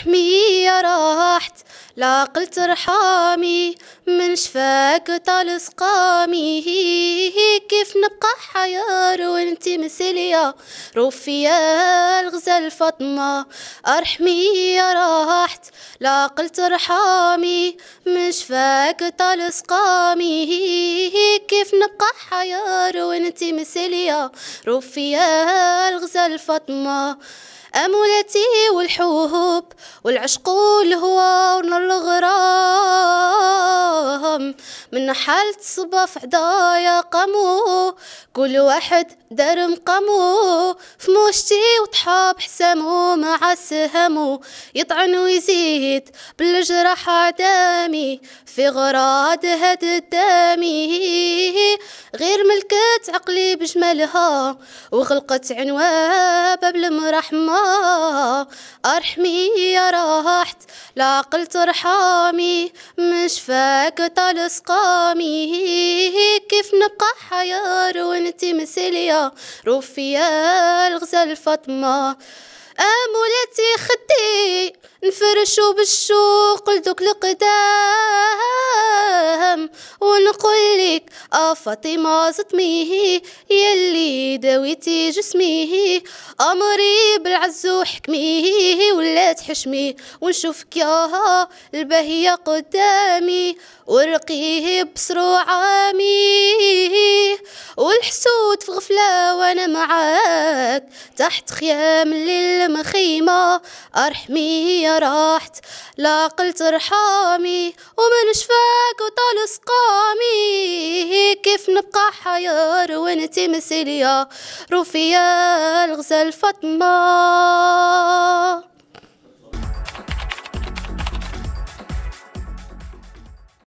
ارحمي يا راحت. لا قلت ارحامي من شفاك طال سقامي كيف نبقى حيار وانتي مسلية روفي يا الغزال فاطمة ارحمي يا راحت. لا قلت ارحامي من شفاك طال سقامي كيف نبقى حيار وانتي مسلية روفي يا الغزال فاطمة أمولتي والحوب والعشق والهوى ونار الغرام. من حالة صبا في عدايا قامو كل واحد دار مقامو. في موشتي وطحاب حسامو مع سهمو يطعن ويزيد بالجراح عدامي في غراد هاد الدامي. غير ملكت عقلي بجمالها وخلقت عنواب بالمرحمة أرحمي يا راحت لا قلت ارحامي مش فاك طال سقامي كيف نبقى حيار وانتي مسلية روفي يا الغزال فاطمة. امولتي خدي نفرشو بالشوق لدوك القدام. ونقول آه فاطمة زطميه يلي داويتي جسميه. أمري بالعز وحكميه ولا تحشميه ونشوفك يا البهية قدامي. ورقيه بصرو عامي والحسود في غفلة وأنا معاك تحت خيام الليل مخيمة أرحمي يا راحت. لا قلت ارحامي ومن شفاك وطال سقامي كيف نبقى حيار وانتي مسلية روفيا الغزال فاطمة.